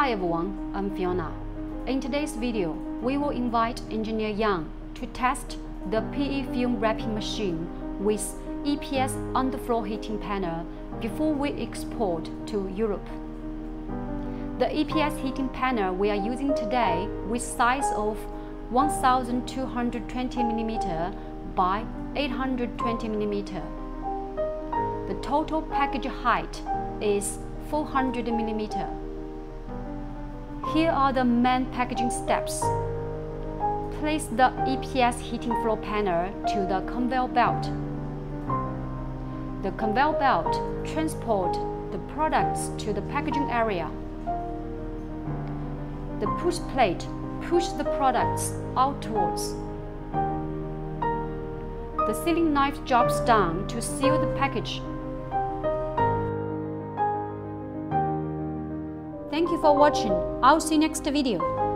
Hi everyone, I'm Fiona. In today's video, we will invite Engineer Yang to test the PE film wrapping machine with EPS underfloor heating panel before we export to Europe. The EPS heating panel we are using today with size of 1220 mm by 820 mm. The total package height is 400 mm. Here are the main packaging steps. Place the EPS heating floor panel to the conveyor belt. The conveyor belt transport the products to the packaging area. The push plate push the products outwards. The sealing knife drops down to seal the package. Thank you for watching. I'll see you next video.